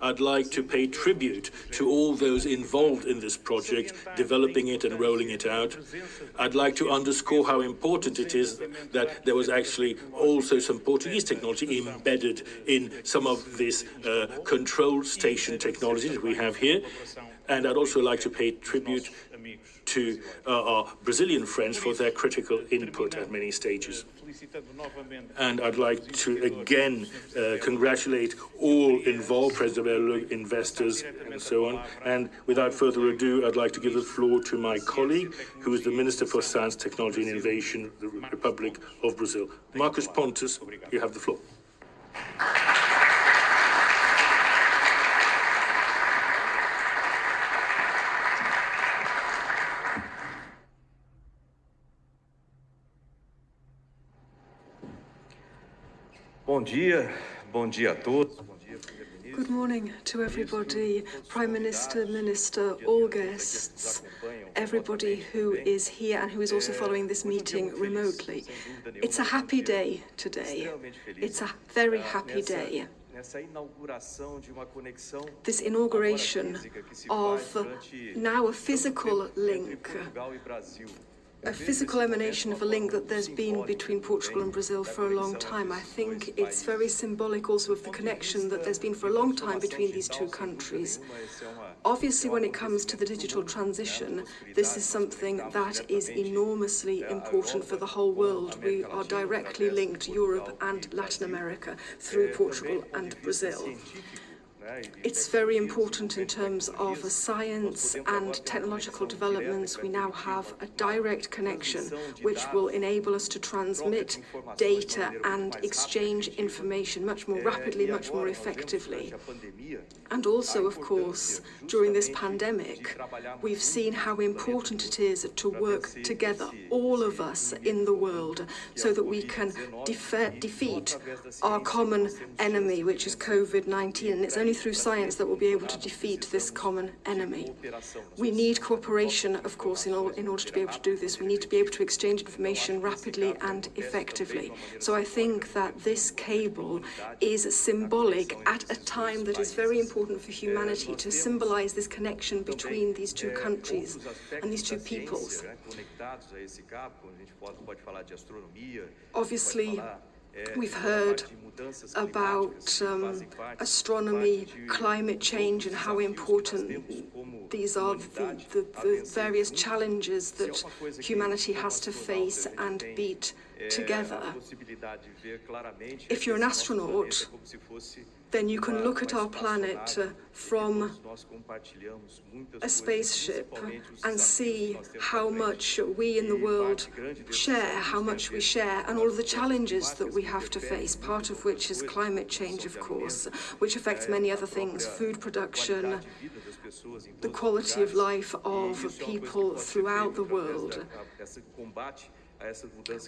I'd like to pay tribute to all those involved in this project, developing it and rolling it out. I'd like to underscore how important it is that there was actually also some Portuguese technology embedded in some of this uh, control station technology that we have here. And I'd also like to pay tribute to uh, our Brazilian friends for their critical input at many stages. And I'd like to again uh, congratulate all involved, President investors, and so on. And without further ado, I'd like to give the floor to my colleague, who is the Minister for Science, Technology and Innovation, the Republic of Brazil. Marcos Pontes, you have the floor. Bom dia, bom dia a todos. Good morning to everybody, Prime Minister, Minister, all guests, everybody who is here and who is also following this meeting remotely. It's a happy day today. It's a very happy day. This inauguration of now a physical link a physical emanation of a link that there's been between Portugal and Brazil for a long time. I think it's very symbolic also of the connection that there's been for a long time between these two countries. Obviously, when it comes to the digital transition, this is something that is enormously important for the whole world. We are directly linked, Europe and Latin America, through Portugal and Brazil. It's very important in terms of science and technological developments. We now have a direct connection which will enable us to transmit data and exchange information much more rapidly, much more effectively. And also, of course, during this pandemic, we've seen how important it is to work together, all of us in the world, so that we can defeat our common enemy, which is COVID-19. And it's only through science that we'll be able to defeat this common enemy. We need cooperation, of course, in, all, in order to be able to do this. We need to be able to exchange information rapidly and effectively. So I think that this cable is symbolic at a time that is very important for humanity to symbolize this connection between these two countries and these two peoples. Obviously, We've heard about um, astronomy, climate change, and how important these are, the, the, the various challenges that humanity has to face and beat together. If you're an astronaut, then you can look at our planet uh, from a spaceship and see how much we in the world share, how much we share, and all of the challenges that we have to face, part of which is climate change, of course, which affects many other things, food production, the quality of life of people throughout the world.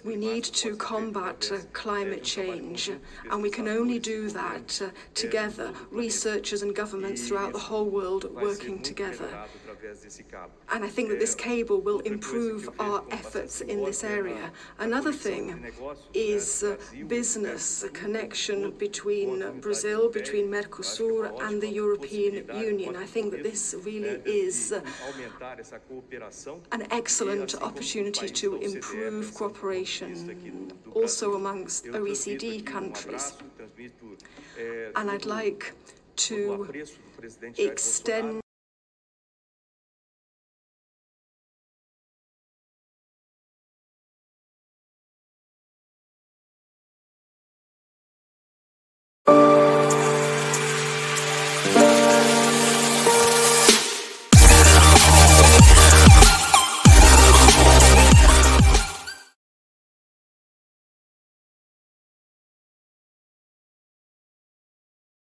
We need to combat uh, climate change, and we can only do that uh, together, researchers and governments throughout the whole world working together. And I think that this cable will improve our efforts in this area. Another thing is uh, business, connection between Brazil, between Mercosur and the European Union. I think that this really is uh, an excellent opportunity to improve cooperation also amongst OECD countries. And I'd like to extend